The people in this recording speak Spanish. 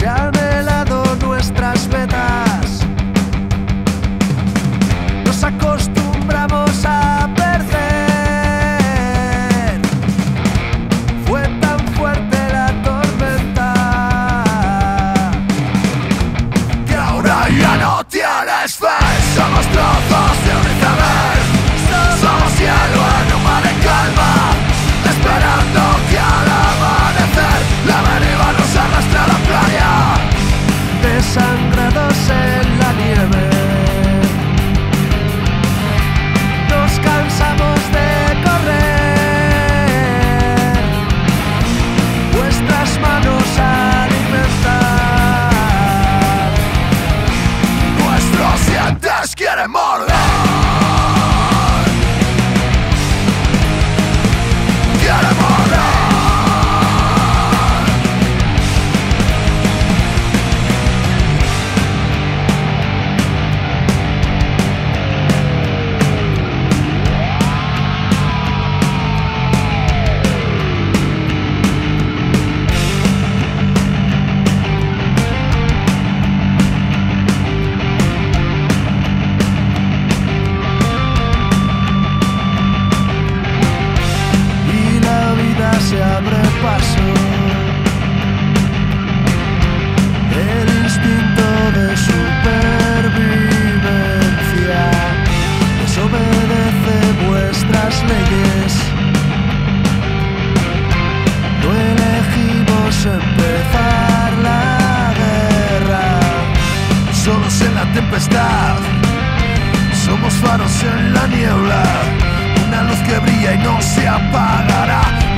se han helado nuestras vetas. Nos acostumbramos a perder. Fue tan fuerte la tormenta que ahora ya no tienes fe. Somos trozos animal No elegimos empezar la guerra, solos en la tempestad. Somos faros en la niebla, una luz que brilla y no se apagará